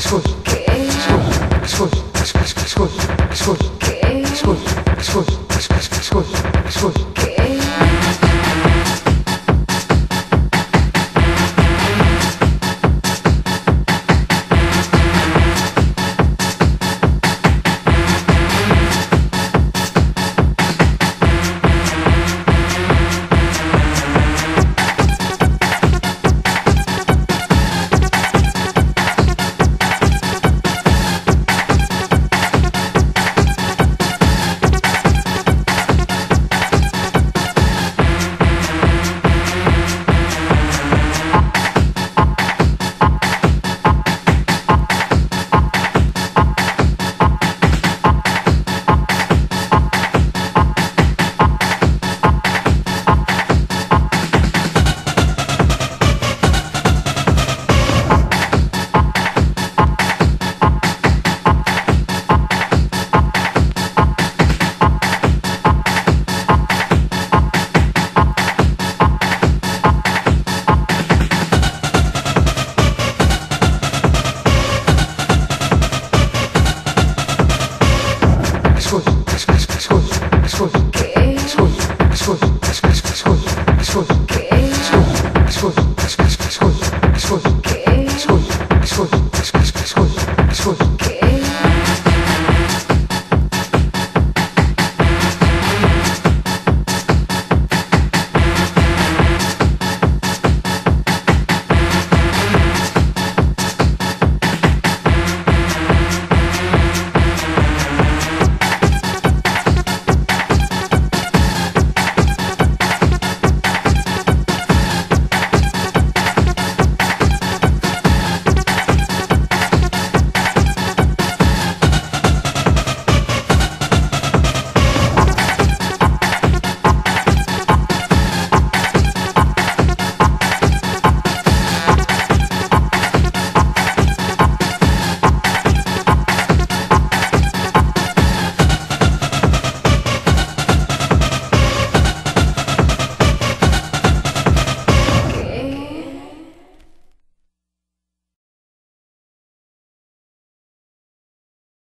Excuse. Excuse. Excuse. Excuse. Excuse. Excuse. Excuse. Excuse. Excuse. Excuse. escute, escute.